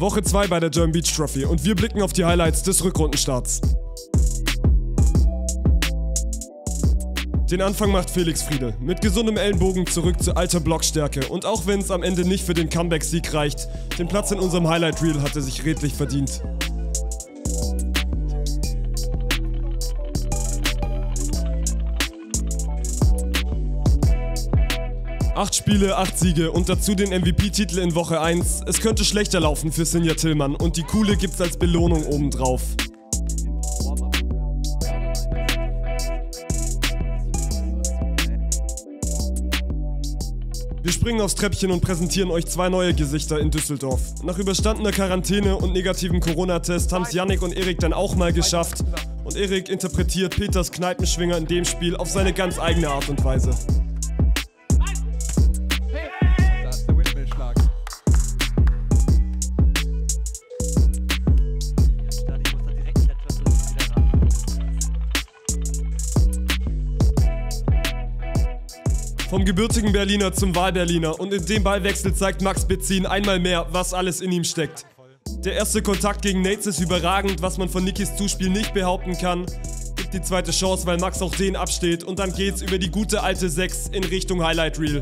Woche 2 bei der German Beach Trophy und wir blicken auf die Highlights des Rückrundenstarts. Den Anfang macht Felix Friede. Mit gesundem Ellenbogen zurück zu alter Blockstärke und auch wenn es am Ende nicht für den Comeback-Sieg reicht, den Platz in unserem Highlight Reel hat er sich redlich verdient. Acht Spiele, acht Siege und dazu den MVP-Titel in Woche 1. Es könnte schlechter laufen für Sinja Tillmann und die Kuhle gibt's als Belohnung obendrauf. Wir springen aufs Treppchen und präsentieren euch zwei neue Gesichter in Düsseldorf. Nach überstandener Quarantäne und negativen Corona-Test haben es Yannick und Erik dann auch mal geschafft. Und Erik interpretiert Peters Kneipenschwinger in dem Spiel auf seine ganz eigene Art und Weise. Vom gebürtigen Berliner zum Wahlberliner und in dem Ballwechsel zeigt Max Bezin einmal mehr, was alles in ihm steckt. Der erste Kontakt gegen Nates ist überragend, was man von Nikis Zuspiel nicht behaupten kann. Gibt die zweite Chance, weil Max auch den absteht und dann geht's über die gute alte 6 in Richtung Highlight Reel.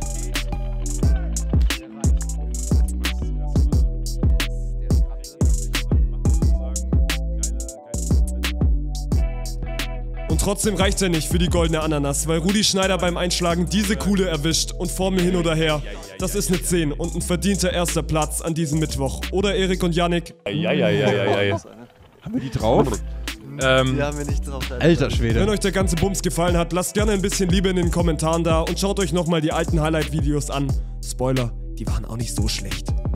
Und trotzdem reicht er nicht für die goldene Ananas, weil Rudi Schneider beim Einschlagen diese Kuhle erwischt und Formel hin oder her. Das ist eine 10 und ein verdienter erster Platz an diesem Mittwoch. Oder Erik und Yannick? Ja, ja, ja, ja, ja. Haben wir die drauf? Ähm, Wir haben wir nicht drauf. Alter Wenn Schwede. euch der ganze Bums gefallen hat, lasst gerne ein bisschen Liebe in den Kommentaren da und schaut euch nochmal die alten Highlight-Videos an. Spoiler, die waren auch nicht so schlecht.